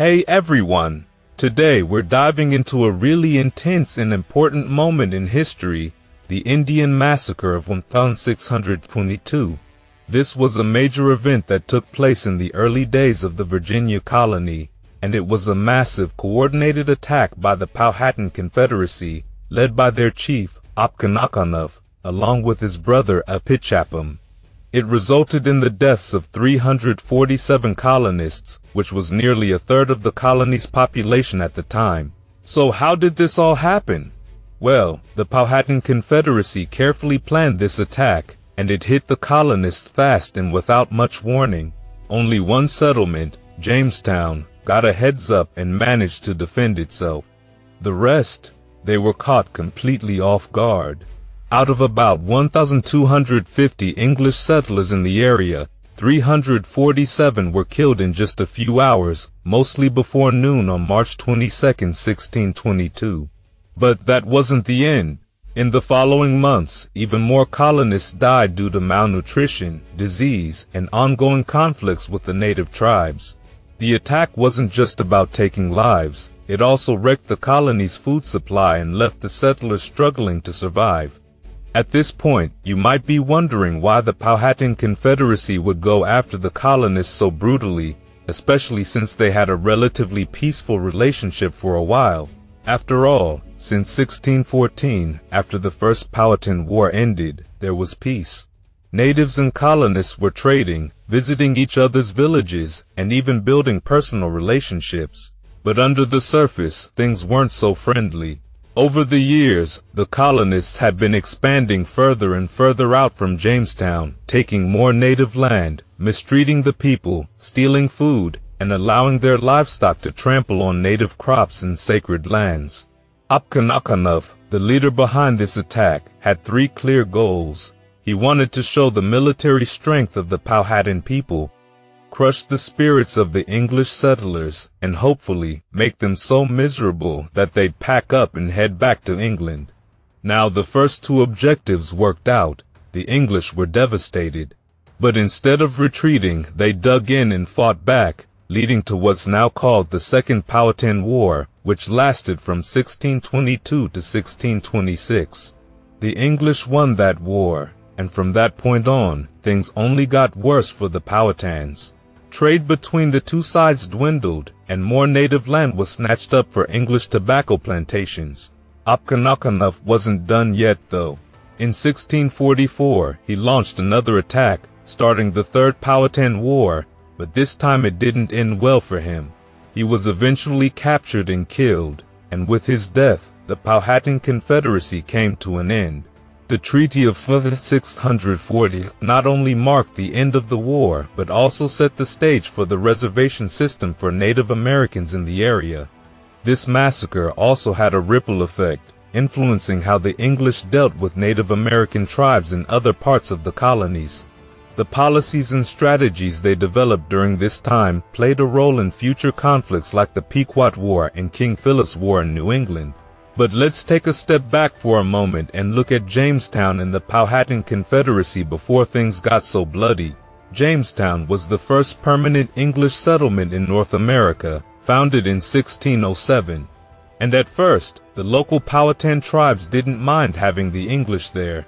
Hey everyone! Today we're diving into a really intense and important moment in history, the Indian Massacre of 1622. This was a major event that took place in the early days of the Virginia colony, and it was a massive coordinated attack by the Powhatan Confederacy, led by their chief, Opchanacanough, along with his brother Opitchapam. It resulted in the deaths of 347 colonists, which was nearly a third of the colony's population at the time. So how did this all happen? Well, the Powhatan Confederacy carefully planned this attack, and it hit the colonists fast and without much warning. Only one settlement, Jamestown, got a heads up and managed to defend itself. The rest, they were caught completely off guard. Out of about 1,250 English settlers in the area, 347 were killed in just a few hours, mostly before noon on March 22, 1622. But that wasn't the end. In the following months, even more colonists died due to malnutrition, disease, and ongoing conflicts with the native tribes. The attack wasn't just about taking lives, it also wrecked the colony's food supply and left the settlers struggling to survive. At this point, you might be wondering why the Powhatan Confederacy would go after the colonists so brutally, especially since they had a relatively peaceful relationship for a while. After all, since 1614, after the First Powhatan War ended, there was peace. Natives and colonists were trading, visiting each other's villages, and even building personal relationships. But under the surface, things weren't so friendly. Over the years, the colonists had been expanding further and further out from Jamestown, taking more native land, mistreating the people, stealing food, and allowing their livestock to trample on native crops and sacred lands. Opchanacanough, the leader behind this attack, had three clear goals. He wanted to show the military strength of the Powhatan people crush the spirits of the English settlers, and hopefully make them so miserable that they'd pack up and head back to England. Now the first two objectives worked out. The English were devastated. But instead of retreating, they dug in and fought back, leading to what's now called the Second Powhatan War, which lasted from 1622 to 1626. The English won that war, and from that point on, things only got worse for the Powhatans. Trade between the two sides dwindled, and more native land was snatched up for English tobacco plantations. Opchanacanough wasn't done yet, though. In 1644, he launched another attack, starting the Third Powhatan War, but this time it didn't end well for him. He was eventually captured and killed, and with his death, the Powhatan Confederacy came to an end. The Treaty of 1640 not only marked the end of the war, but also set the stage for the reservation system for Native Americans in the area. This massacre also had a ripple effect, influencing how the English dealt with Native American tribes in other parts of the colonies. The policies and strategies they developed during this time played a role in future conflicts like the Pequot War and King Philip's War in New England. But let's take a step back for a moment and look at Jamestown and the Powhatan Confederacy before things got so bloody. Jamestown was the first permanent English settlement in North America, founded in 1607. And at first, the local Powhatan tribes didn't mind having the English there.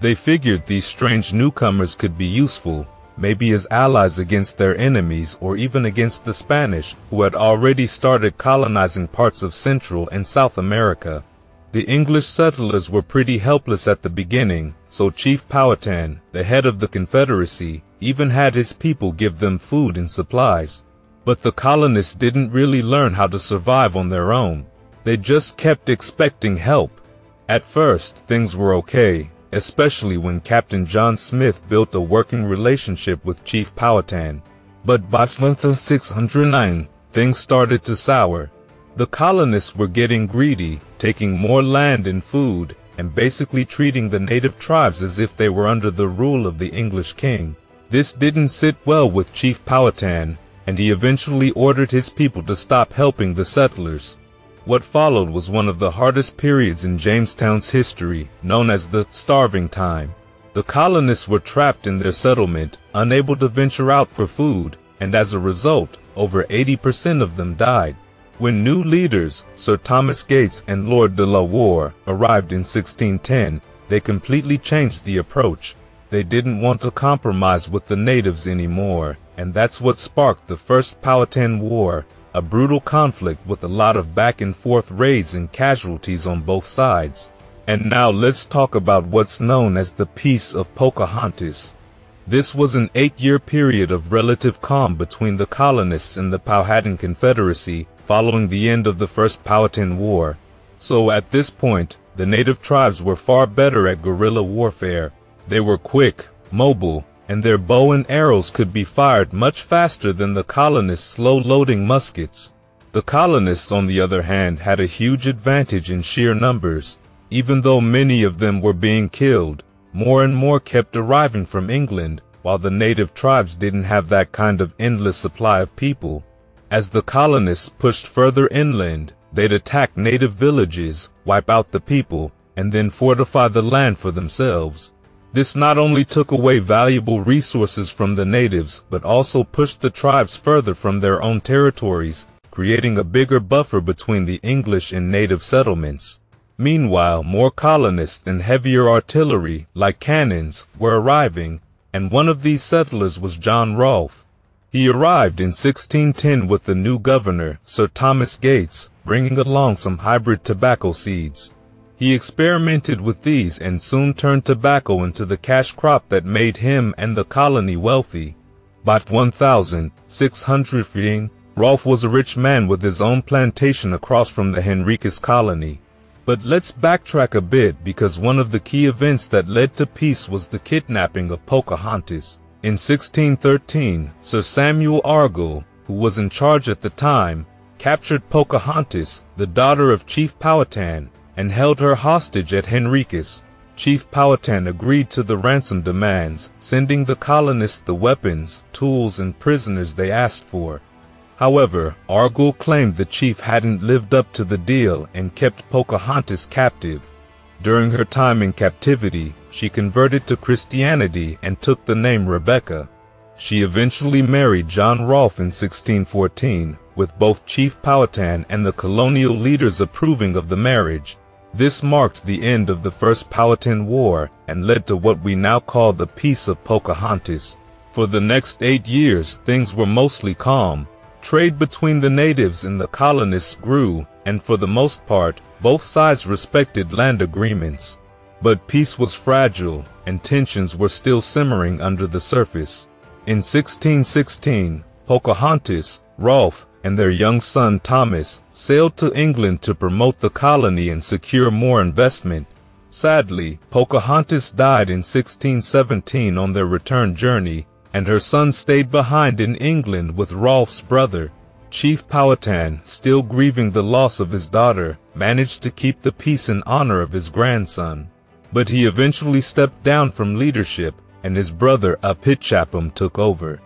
They figured these strange newcomers could be useful, maybe as allies against their enemies or even against the Spanish, who had already started colonizing parts of Central and South America. The English settlers were pretty helpless at the beginning, so Chief Powhatan, the head of the Confederacy, even had his people give them food and supplies. But the colonists didn't really learn how to survive on their own. They just kept expecting help. At first, things were okay, especially when Captain John Smith built a working relationship with Chief Powhatan. But by 1609, things started to sour. The colonists were getting greedy, taking more land and food, and basically treating the native tribes as if they were under the rule of the English king. This didn't sit well with Chief Powhatan, and he eventually ordered his people to stop helping the settlers. What followed was one of the hardest periods in Jamestown's history, known as the Starving Time. The colonists were trapped in their settlement, unable to venture out for food, and as a result, over 80% of them died. When new leaders, Sir Thomas Gates and Lord de la Warr, arrived in 1610, they completely changed the approach. They didn't want to compromise with the natives anymore, and that's what sparked the First Powhatan War, a brutal conflict with a lot of back and forth raids and casualties on both sides. And now let's talk about what's known as the Peace of Pocahontas. This was an eight-year period of relative calm between the colonists and the Powhatan Confederacy following the end of the First Powhatan War. So at this point, the native tribes were far better at guerrilla warfare. They were quick, mobile, and their bow and arrows could be fired much faster than the colonists' slow-loading muskets. The colonists, on the other hand, had a huge advantage in sheer numbers. Even though many of them were being killed, more and more kept arriving from England, while the native tribes didn't have that kind of endless supply of people. As the colonists pushed further inland, they'd attack native villages, wipe out the people, and then fortify the land for themselves. This not only took away valuable resources from the natives, but also pushed the tribes further from their own territories, creating a bigger buffer between the English and native settlements. Meanwhile, more colonists and heavier artillery, like cannons, were arriving, and one of these settlers was John Rolfe. He arrived in 1610 with the new governor, Sir Thomas Gates, bringing along some hybrid tobacco seeds. He experimented with these and soon turned tobacco into the cash crop that made him and the colony wealthy. By 1600 Rolfe was a rich man with his own plantation across from the Henricus colony. But let's backtrack a bit because one of the key events that led to peace was the kidnapping of Pocahontas. In 1613, Sir Samuel Argall, who was in charge at the time, captured Pocahontas, the daughter of Chief Powhatan, and held her hostage at Henricus. Chief Powhatan agreed to the ransom demands, sending the colonists the weapons, tools, and prisoners they asked for. However, Argall claimed the chief hadn't lived up to the deal and kept Pocahontas captive. During her time in captivity, she converted to Christianity and took the name Rebecca. She eventually married John Rolfe in 1614, with both Chief Powhatan and the colonial leaders approving of the marriage. This marked the end of the First Powhatan War and led to what we now call the Peace of Pocahontas. For the next eight years, things were mostly calm. Trade between the natives and the colonists grew, and for the most part, both sides respected land agreements. But peace was fragile, and tensions were still simmering under the surface. In 1616, Pocahontas, Rolfe, and their young son Thomas sailed to England to promote the colony and secure more investment. Sadly, Pocahontas died in 1617 on their return journey, and her son stayed behind in England with Rolfe's brother. Chief Powhatan, still grieving the loss of his daughter, managed to keep the peace in honor of his grandson. But he eventually stepped down from leadership, and his brother Opitchapam took over.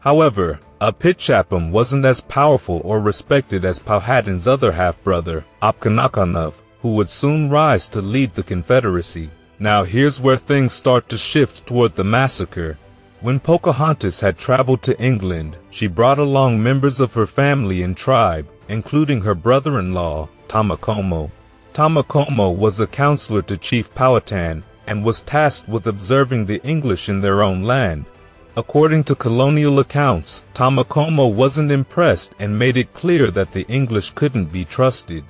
However, Opitchapam wasn't as powerful or respected as Powhatan's other half-brother, Opchanacanough, who would soon rise to lead the Confederacy. Now here's where things start to shift toward the massacre. When Pocahontas had traveled to England, she brought along members of her family and tribe, including her brother-in-law, Tomocomo. Tomocomo was a counselor to Chief Powhatan and was tasked with observing the English in their own land. According to colonial accounts, Tomocomo wasn't impressed and made it clear that the English couldn't be trusted.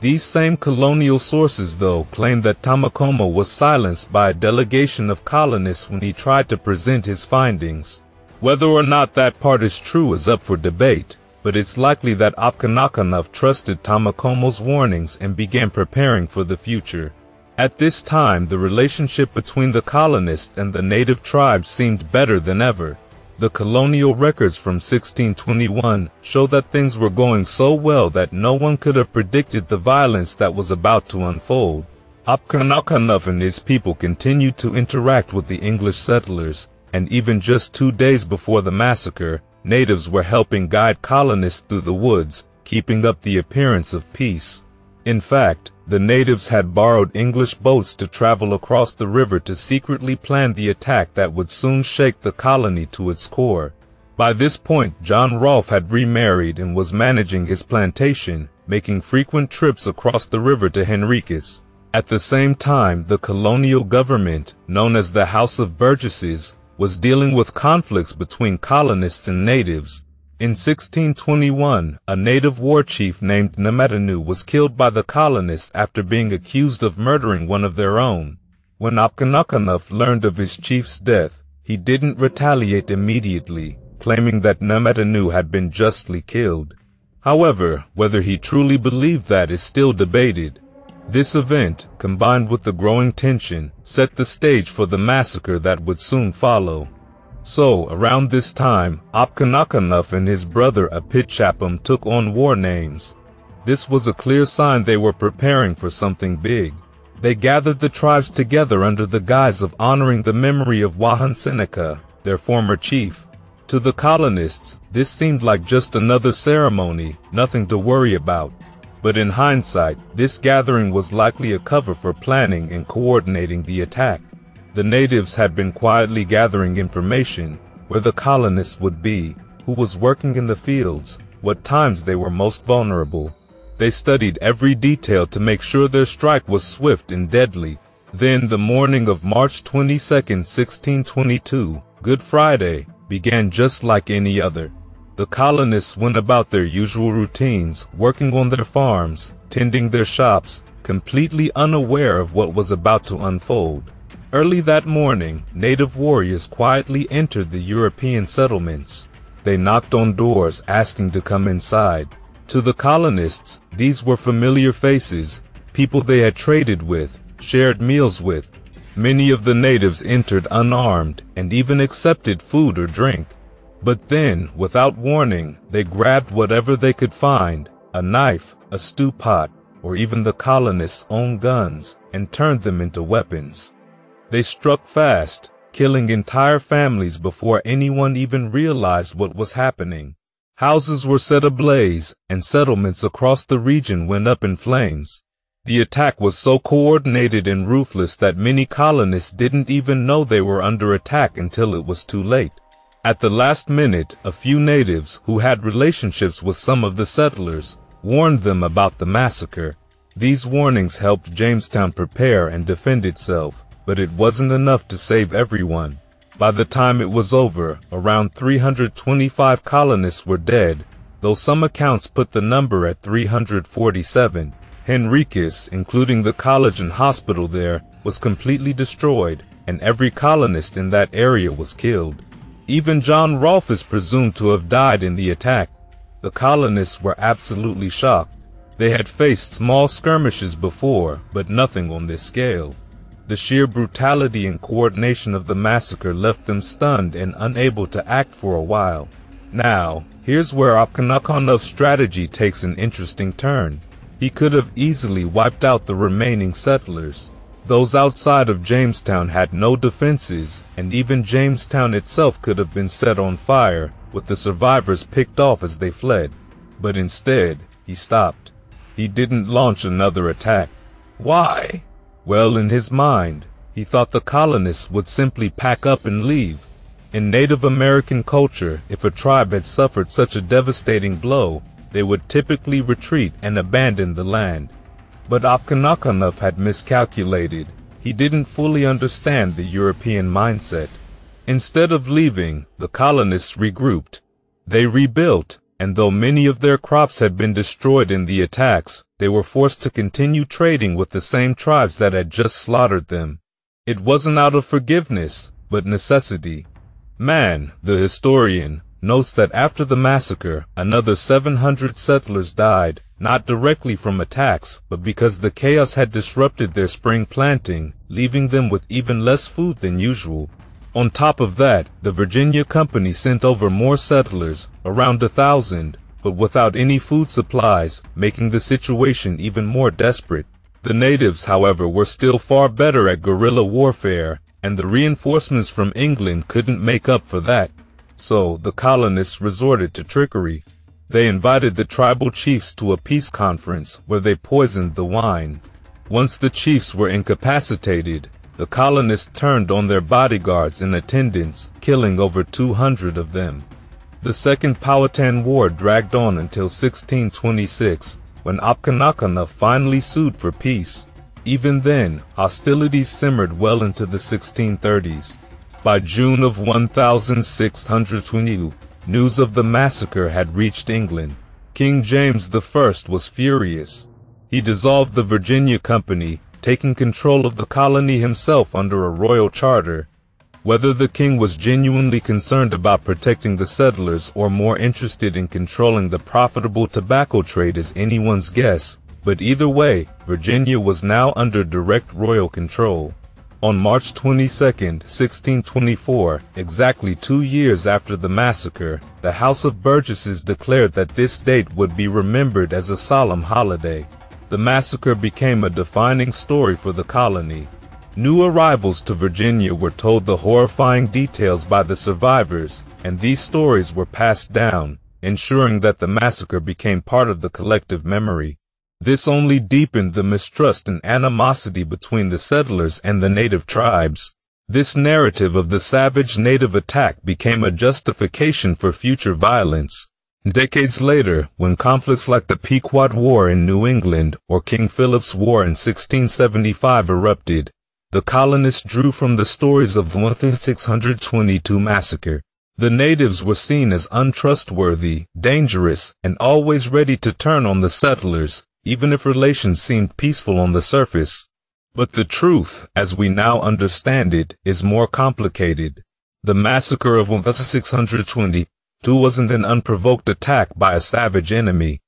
These same colonial sources, though, claim that Tomocomo was silenced by a delegation of colonists when he tried to present his findings. Whether or not that part is true is up for debate, but it's likely that Opchanacanough trusted Tomocomo's warnings and began preparing for the future. At this time, the relationship between the colonists and the native tribes seemed better than ever. The colonial records from 1621 show that things were going so well that no one could have predicted the violence that was about to unfold. Opchanacanough and his people continued to interact with the English settlers, and even just two days before the massacre, natives were helping guide colonists through the woods, keeping up the appearance of peace. In fact, the natives had borrowed English boats to travel across the river to secretly plan the attack that would soon shake the colony to its core. By this point, John Rolfe had remarried and was managing his plantation, making frequent trips across the river to Henricus. At the same time, the colonial government, known as the House of Burgesses, was dealing with conflicts between colonists and natives. In 1621, a native war chief named Nemattanew was killed by the colonists after being accused of murdering one of their own. When Opchanacanough learned of his chief's death, he didn't retaliate immediately, claiming that Nemattanew had been justly killed. However, whether he truly believed that is still debated. This event, combined with the growing tension, set the stage for the massacre that would soon follow. So, around this time, Opchanacanough and his brother Opitchapam took on war names. This was a clear sign they were preparing for something big. They gathered the tribes together under the guise of honoring the memory of Wahunsenacawh, their former chief. To the colonists, this seemed like just another ceremony, nothing to worry about. But in hindsight, this gathering was likely a cover for planning and coordinating the attack. The natives had been quietly gathering information, where the colonists would be, who was working in the fields, what times they were most vulnerable. They studied every detail to make sure their strike was swift and deadly. Then the morning of March 22, 1622, Good Friday, began just like any other. The colonists went about their usual routines, working on their farms, tending their shops, completely unaware of what was about to unfold. Early that morning, native warriors quietly entered the European settlements. They knocked on doors asking to come inside. To the colonists, these were familiar faces, people they had traded with, shared meals with. Many of the natives entered unarmed and even accepted food or drink. But then, without warning, they grabbed whatever they could find, a knife, a stew pot, or even the colonists' own guns, and turned them into weapons. They struck fast, killing entire families before anyone even realized what was happening. Houses were set ablaze, and settlements across the region went up in flames. The attack was so coordinated and ruthless that many colonists didn't even know they were under attack until it was too late. At the last minute, a few natives who had relationships with some of the settlers warned them about the massacre. These warnings helped Jamestown prepare and defend itself but it wasn't enough to save everyone. By the time it was over, around 325 colonists were dead, though some accounts put the number at 347. Henricus, including the college and hospital there, was completely destroyed, and every colonist in that area was killed. Even John Rolfe is presumed to have died in the attack. The colonists were absolutely shocked. They had faced small skirmishes before, but nothing on this scale. The sheer brutality and coordination of the massacre left them stunned and unable to act for a while. Now, here's where Opchanacanough's strategy takes an interesting turn. He could have easily wiped out the remaining settlers. Those outside of Jamestown had no defenses, and even Jamestown itself could have been set on fire, with the survivors picked off as they fled. But instead, he stopped. He didn't launch another attack. Why? Well, in his mind, he thought the colonists would simply pack up and leave. In Native American culture, if a tribe had suffered such a devastating blow, they would typically retreat and abandon the land. But Opchanacanough had miscalculated. He didn't fully understand the European mindset. Instead of leaving, the colonists regrouped. They rebuilt, and though many of their crops had been destroyed in the attacks, they were forced to continue trading with the same tribes that had just slaughtered them. It wasn't out of forgiveness, but necessity. Mann, the historian, notes that after the massacre, another 700 settlers died, not directly from attacks, but because the chaos had disrupted their spring planting, leaving them with even less food than usual. On top of that, the Virginia Company sent over more settlers, around a thousand, but without any food supplies, making the situation even more desperate. The natives, however, were still far better at guerrilla warfare, and the reinforcements from England couldn't make up for that. So the colonists resorted to trickery. They invited the tribal chiefs to a peace conference where they poisoned the wine. Once the chiefs were incapacitated, the colonists turned on their bodyguards and attendants, killing over 200 of them. The Second Powhatan War dragged on until 1626, when Opchanacanough finally sued for peace. Even then, hostilities simmered well into the 1630s. By June of 1622, news of the massacre had reached England. King James I was furious. He dissolved the Virginia Company, taking control of the colony himself under a royal charter. Whether the king was genuinely concerned about protecting the settlers or more interested in controlling the profitable tobacco trade is anyone's guess, but either way, Virginia was now under direct royal control. On March 22, 1624, exactly two years after the massacre, the House of Burgesses declared that this date would be remembered as a solemn holiday. The massacre became a defining story for the colony. New arrivals to Virginia were told the horrifying details by the survivors, and these stories were passed down, ensuring that the massacre became part of the collective memory. This only deepened the mistrust and animosity between the settlers and the native tribes. This narrative of the savage native attack became a justification for future violence. Decades later, when conflicts like the Pequot War in New England or King Philip's War in 1675 erupted, the colonists drew from the stories of the 1622 massacre. The natives were seen as untrustworthy, dangerous, and always ready to turn on the settlers, even if relations seemed peaceful on the surface. But the truth, as we now understand it, is more complicated. The massacre of 1620 Two wasn't an unprovoked attack by a savage enemy.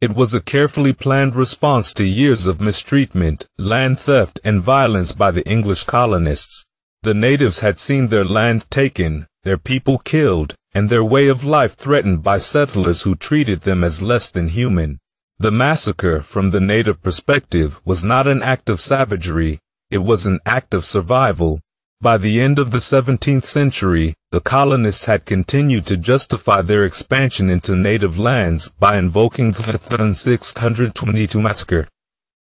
It was a carefully planned response to years of mistreatment, land theft, and violence by the English colonists. The natives had seen their land taken, their people killed, and their way of life threatened by settlers who treated them as less than human. The massacre, from the native perspective, was not an act of savagery, it was an act of survival. By the end of the 17th century, the colonists had continued to justify their expansion into native lands by invoking the 1622 massacre.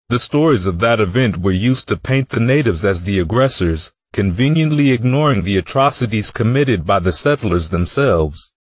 The stories of that event were used to paint the natives as the aggressors, conveniently ignoring the atrocities committed by the settlers themselves.